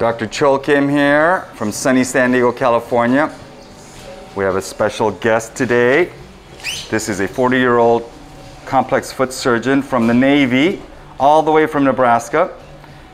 Dr. Choll Kim here from sunny San Diego, California. We have a special guest today. This is a 40 year old complex foot surgeon from the Navy, all the way from Nebraska.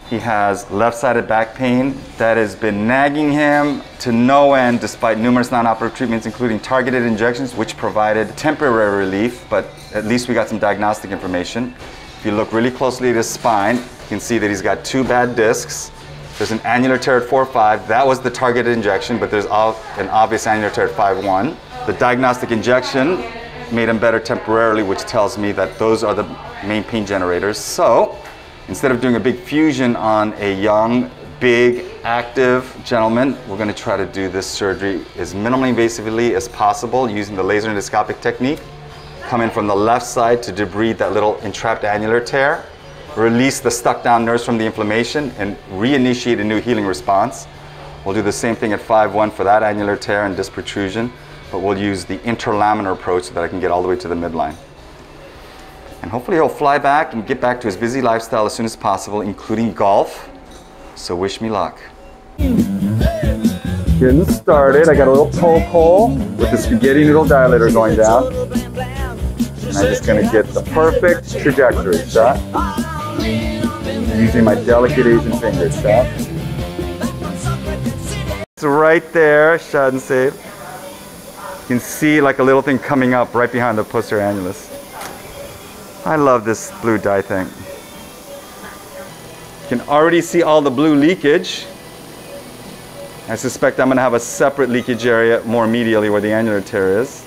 He has left sided back pain that has been nagging him to no end despite numerous non operative treatments, including targeted injections, which provided temporary relief, but at least we got some diagnostic information. If you look really closely at his spine, you can see that he's got two bad discs. There's an annular tear at 4.5. That was the targeted injection, but there's an obvious annular tear at 5.1. The diagnostic injection made him better temporarily, which tells me that those are the main pain generators. So instead of doing a big fusion on a young, big, active gentleman, we're going to try to do this surgery as minimally invasively as possible using the laser endoscopic technique. Come in from the left side to debride that little entrapped annular tear, release the stuck down nerves from the inflammation, and reinitiate a new healing response. We'll do the same thing at 5-1 for that annular tear and disc protrusion, but we'll use the interlaminar approach so that I can get all the way to the midline. And hopefully he'll fly back and get back to his busy lifestyle as soon as possible, including golf. So wish me luck. Getting started. I got a little poke hole with the spaghetti noodle dilator going down. And I'm just gonna get the perfect trajectory, shot. Using my delicate Asian fingers, shot. It's right there, shot and save. You can see like a little thing coming up right behind the posterior annulus. I love this blue dye thing. You can already see all the blue leakage. I suspect I'm going to have a separate leakage area more medially where the annular tear is.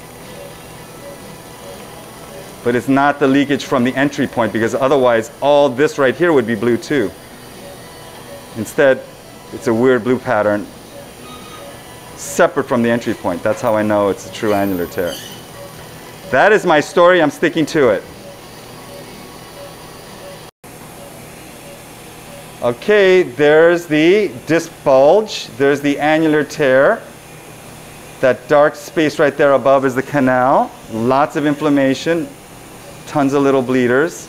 But it's not the leakage from the entry point because otherwise all this right here would be blue too. Instead, it's a weird blue pattern separate from the entry point. That's how I know it's a true annular tear. That is my story. I'm sticking to it. Okay, there's the disc bulge. There's the annular tear. That dark space right there above is the canal. Lots of inflammation. Tons of little bleeders.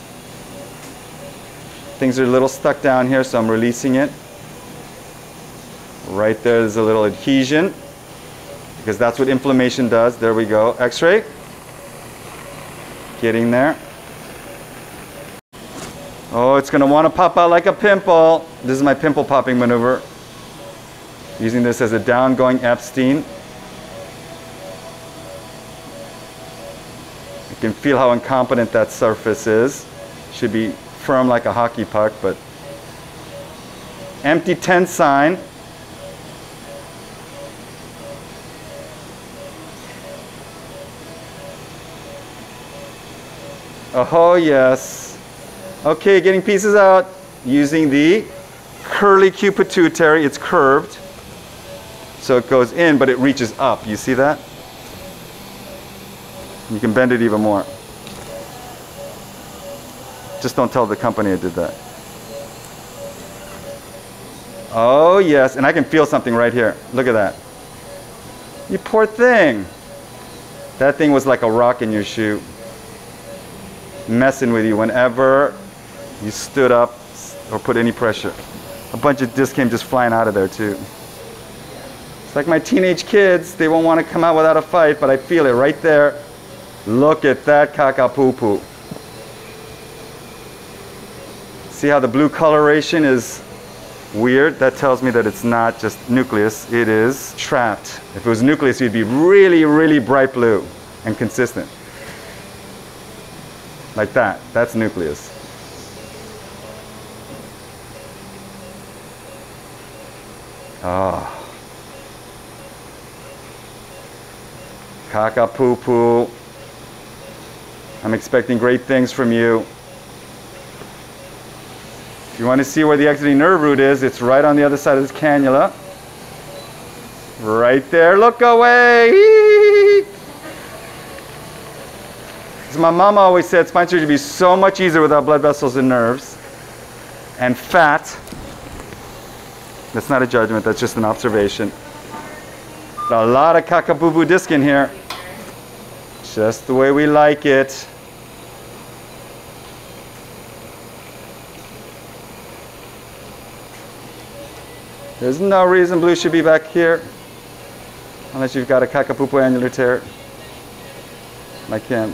Things are a little stuck down here, so I'm releasing it. Right there's a little adhesion because that's what inflammation does. There we go. X-ray. Getting there. Oh, it's going to want to pop out like a pimple. This is my pimple popping maneuver. Using this as a down-going Epstein. Can feel how incompetent that surface is. Should be firm like a hockey puck, but empty tensine. Oh yes. Okay, getting pieces out using the curly Q pituitary. It's curved. So it goes in, but it reaches up. You see that? You can bend it even more. Just don't tell the company I did that. Oh yes, and I can feel something right here. Look at that. You poor thing. That thing was like a rock in your shoe messing with you whenever you stood up or put any pressure. A bunch of discs came just flying out of there too. It's like my teenage kids, they won't want to come out without a fight, but I feel it right there. Look at that poo. See how the blue coloration is weird? That tells me that it's not just nucleus, it is trapped. If it was nucleus, it'd be really, really bright blue and consistent. Like that. That's nucleus. Ah. Kakapupu. I'm expecting great things from you. If you want to see where the exiting nerve root is, it's right on the other side of this cannula. Right there. Look away. As my mama always said, spine surgery would be so much easier without blood vessels and nerves and fat. That's not a judgment, that's just an observation. A lot of kakabubu disc in here. Just the way we like it. There's no reason blue should be back here. Unless you've got a Kakapupu annular tear. Like him.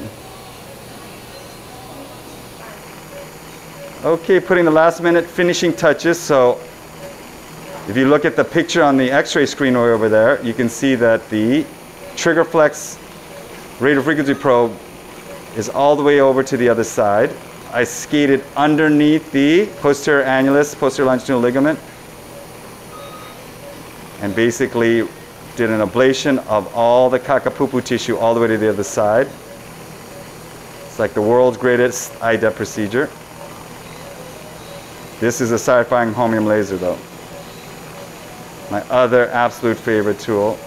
Okay, putting the last minute finishing touches. So if you look at the picture on the x-ray screen over there, you can see that the Trigger-Flex radio frequency probe is all the way over to the other side. I skated underneath the posterior annulus, posterior longitudinal ligament, and basically did an ablation of all the kakapupu tissue all the way to the other side. It's like the world's greatest IDET procedure. This is a Cyfang holmium laser though. My other absolute favorite tool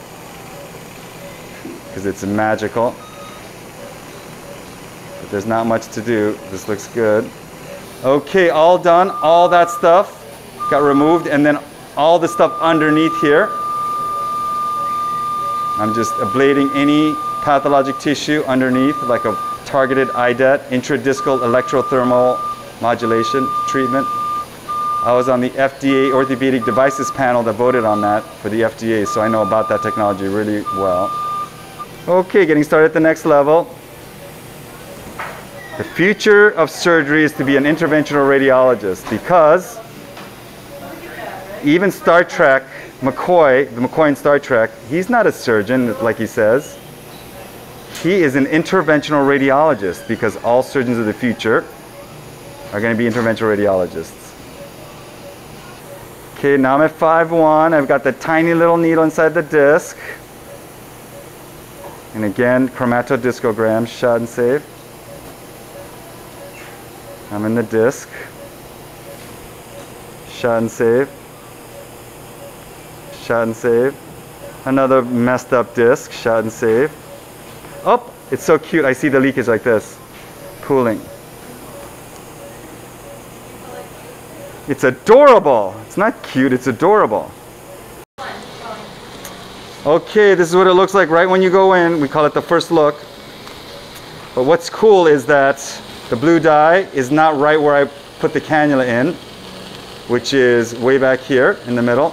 because it's magical. But there's not much to do. This looks good. Okay, all done. All that stuff got removed and then all the stuff underneath here. I'm just ablating any pathologic tissue underneath like a targeted IDET, intradiscal electrothermal modulation treatment. I was on the FDA orthopedic devices panel that voted on that for the FDA, so I know about that technology really well. Okay, getting started at the next level. The future of surgery is to be an interventional radiologist because even Star Trek, McCoy, the McCoy in Star Trek, he's not a surgeon like he says. He is an interventional radiologist because all surgeons of the future are going to be interventional radiologists. Okay, now I'm at 5-1. I've got the tiny little needle inside the disc. And again, chromatodiscogram, shot and save. I'm in the disc. Shot and save. Shot and save. Another messed up disc, shot and save. Oh, it's so cute. I see the leakage like this, pooling. It's adorable. It's not cute, it's adorable. Okay, this is what it looks like right when you go in. We call it the first look. But what's cool is that the blue dye is not right where I put the cannula in, which is way back here in the middle.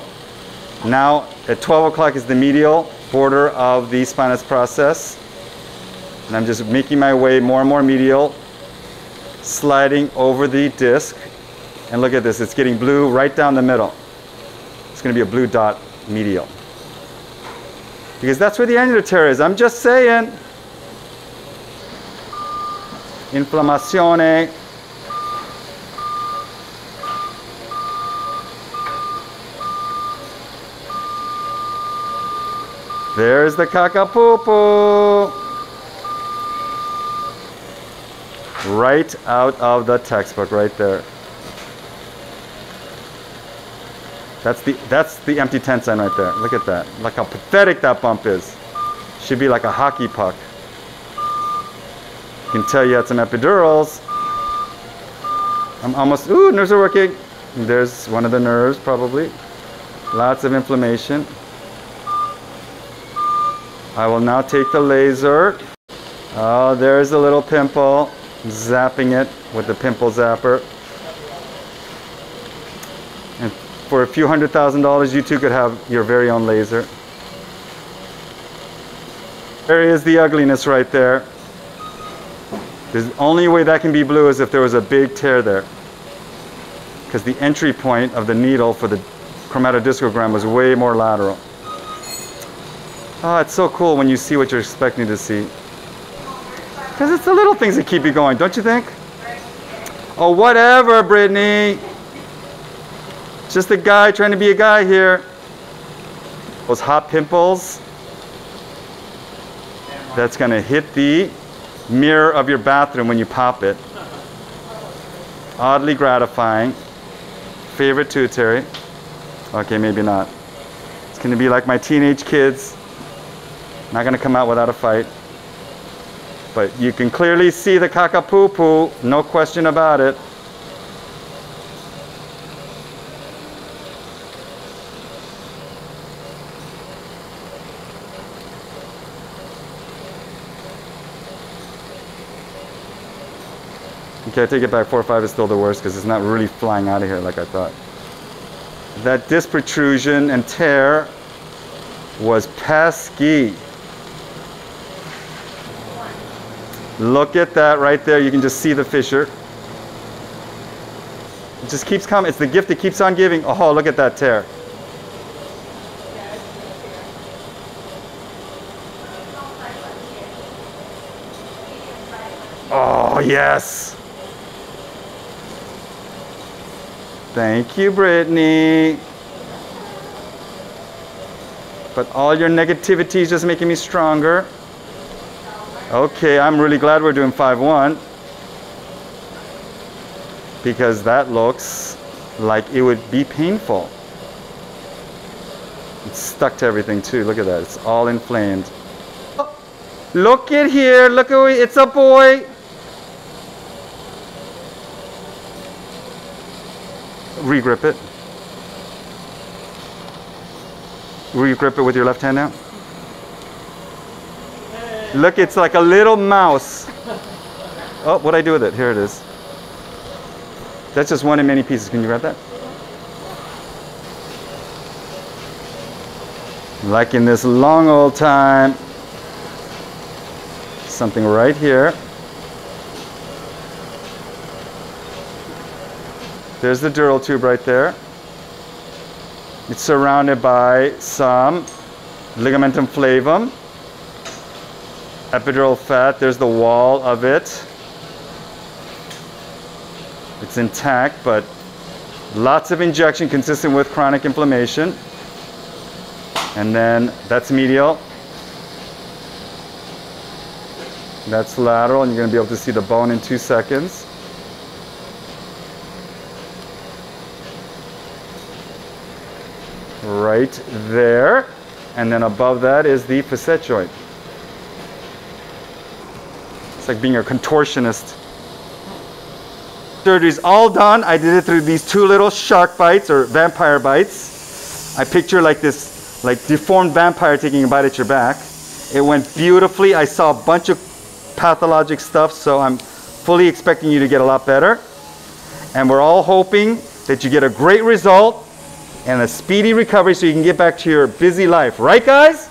Now at 12 o'clock is the medial border of the spinous process. And I'm just making my way more and more medial, sliding over the disc. And look at this, it's getting blue right down the middle. It's gonna be a blue dot medial. Because that's where the annular tear is. I'm just saying. Inflammazione. There's the kakapupu. Right out of the textbook, right there. That's the, that's the empty tensine right there. Look at that. Look how pathetic that bump is. Should be like a hockey puck. Can tell you had some epidurals. I'm almost, ooh, nerves are working. There's one of the nerves probably. Lots of inflammation. I will now take the laser. Oh, there's a little pimple. Zapping it with the pimple zapper. And for a few hundred thousand dollars, you too could have your very own laser. There is the ugliness right there. The only way that can be blue is if there was a big tear there. Because the entry point of the needle for the chromatodiscogram was way more lateral. Oh, it's so cool when you see what you're expecting to see. Because it's the little things that keep you going, don't you think? Oh, whatever, Brittany. Just a guy trying to be a guy here. Those hot pimples. That's going to hit the mirror of your bathroom when you pop it. Oddly gratifying. Favorite too, Terry? Okay, maybe not. It's going to be like my teenage kids. Not going to come out without a fight. But you can clearly see the kakapupu, no question about it. Okay, I take it back. 4 or 5 is still the worst because it's not really flying out of here like I thought. that disc protrusion and tear was pesky. Look at that right there. You can just see the fissure. It just keeps coming. It's the gift that keeps on giving. Oh, look at that tear. Oh, yes. Thank you, Brittany. But all your negativity is just making me stronger. Okay, I'm really glad we're doing 5-1 because that looks like it would be painful. It's stuck to everything too. Look at that. It's all inflamed. Look at here. Look at it's a boy. Regrip it. Regrip it with your left hand now. Look, it's like a little mouse. Oh, what do I do with it? Here it is. That's just one in many pieces. Can you grab that? Like in this long old time. Something right here. There's the dural tube right there. It's surrounded by some ligamentum flavum, epidural fat. There's the wall of it. It's intact, but lots of injection consistent with chronic inflammation. And then that's medial. That's lateral, and you're going to be able to see the bone in two seconds. right there. And then above that is the facet joint. It's like being a contortionist. Surgery's all done. I did it through these two little shark bites or vampire bites. I picture like this like deformed vampire taking a bite at your back. It went beautifully. I saw a bunch of pathologic stuff, so I'm fully expecting you to get a lot better. And we're all hoping that you get a great result and a speedy recovery so you can get back to your busy life. Right, guys?